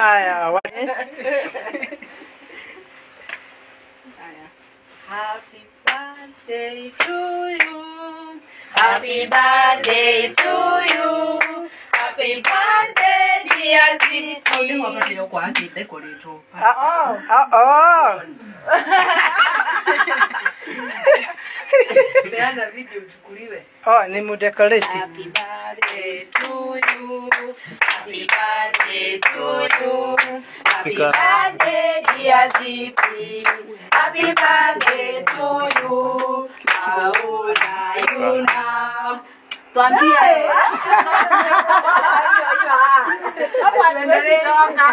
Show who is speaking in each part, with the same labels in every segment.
Speaker 1: Haya,
Speaker 2: Happy birthday to you.
Speaker 3: Happy birthday to you. Happy birthday, dear sweet.
Speaker 2: Mwalimu apatire kwandite kuritwo.
Speaker 1: Ah, oh.
Speaker 2: Beana video uchukuliwe.
Speaker 1: Oh, ni mudekoreti.
Speaker 3: Happy birthday
Speaker 2: To you.
Speaker 3: Happy birthday to you. Happy birthday, dear Zippy. Happy birthday to you. How old are you now? Tuambie. Hapo hatuwezi toka.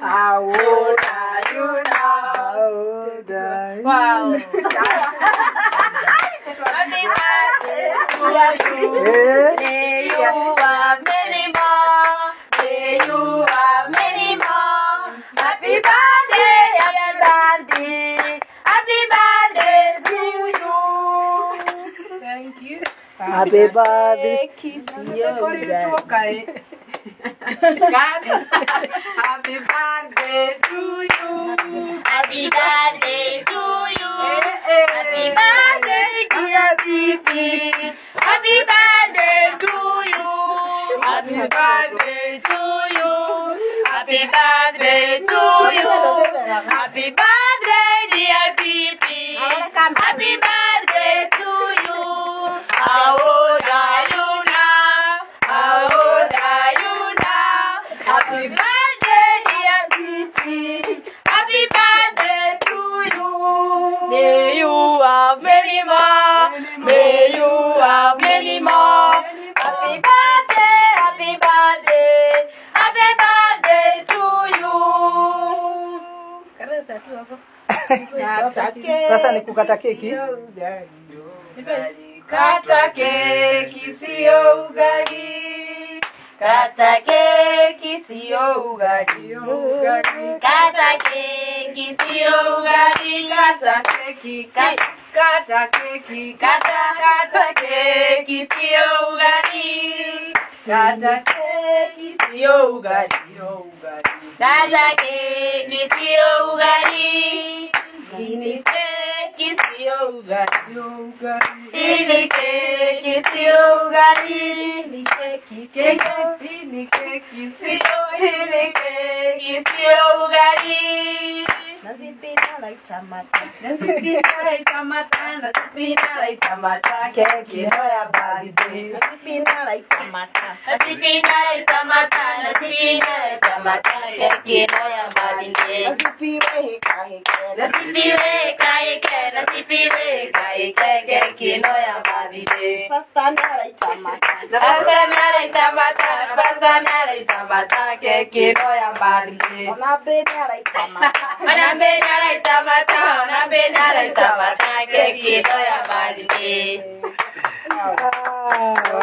Speaker 3: How old are you now?
Speaker 1: Oh, die.
Speaker 3: Wow. Happy birthday to you. May you you.
Speaker 2: Thank you.
Speaker 1: Happy birthday.
Speaker 2: Kuritwo kae. Happy birthday to you.
Speaker 3: Happy birthday to you. Happy birthday, dear CP. Happy birthday to you. Happy birthday to you. Happy birthday to you. Happy birthday, May you have many more. Happy birthday, happy birthday, happy birthday to you.
Speaker 1: Sasa ni kukata keki.
Speaker 3: Kata keki sio ugali. Kata keki sio ugali. Kata keki sio ugali.
Speaker 2: Kata keki.
Speaker 3: Kata-
Speaker 2: Kata keki.
Speaker 3: Kata kata keki sio ugali.
Speaker 2: Kata keki sio ugali. Ugali.
Speaker 3: Kata keki sio ugali.
Speaker 2: Ini keki sio ugali. Ugali.
Speaker 3: Ini keki sio ugali.
Speaker 2: Ini keki sio. Ini.
Speaker 3: Ini keki sio ugali.
Speaker 2: Nazipenda like tamata. Nazipenda like tamata. Nazipenda like tamata. Keki no ya birthday. Nazipenda like tamata.
Speaker 3: Nasipina lai tamata, nasipina lai tamata, keki no ya marinde.
Speaker 2: Nazipiwe heka heka.
Speaker 3: Nasipiwe kaike, nasipiwe kaike, keki no ya marinde.
Speaker 2: Pasta no like tamata.
Speaker 3: Pasa na lai tamata, pasa na lai tamata, keki no ya marinde.
Speaker 2: Onabenya like tamata.
Speaker 3: Onambe na lai tamata, onambe na lai tamata, keki ya marinde.
Speaker 1: Ah, wow.